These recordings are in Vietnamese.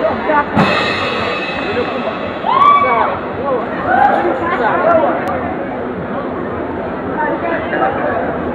Thank you.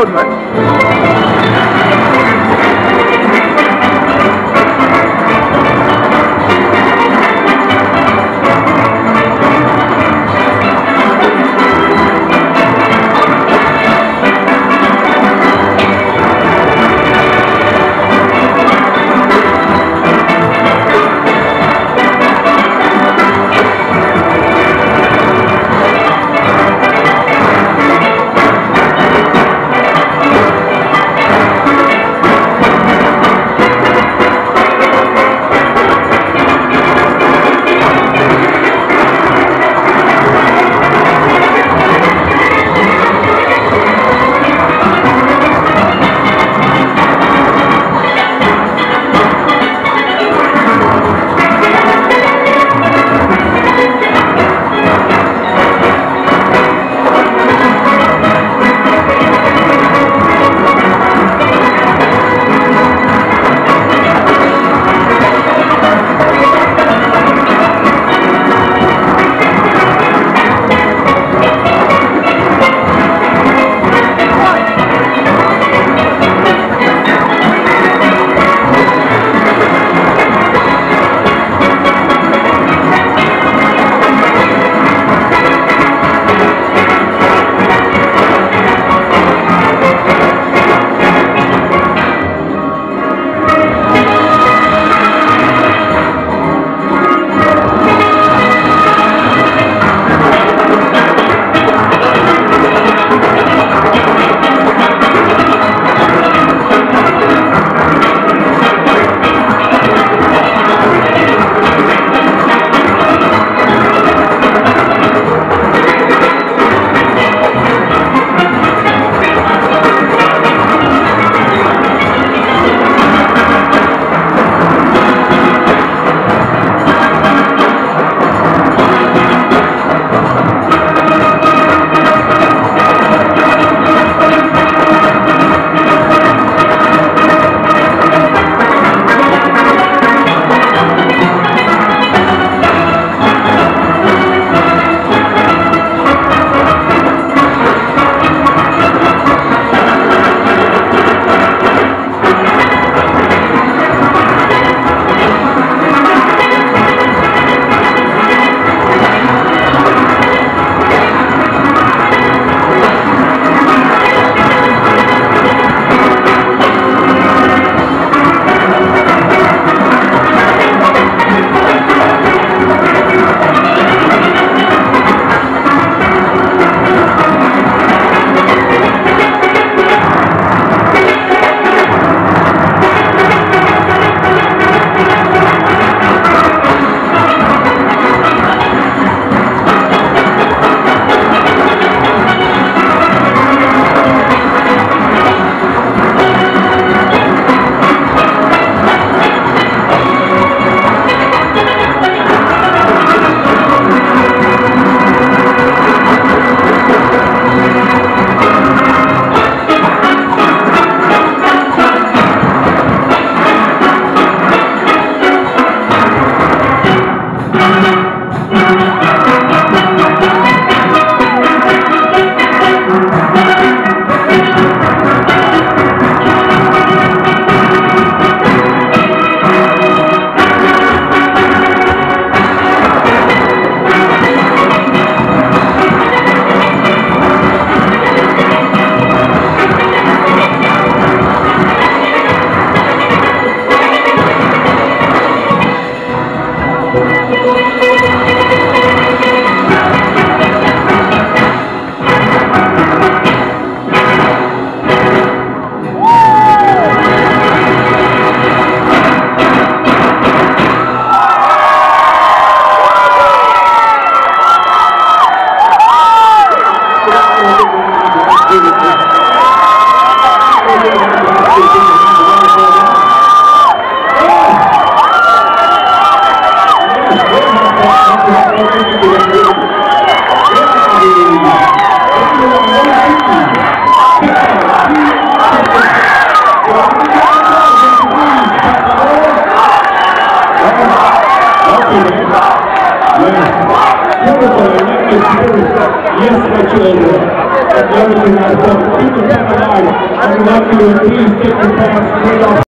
Good man.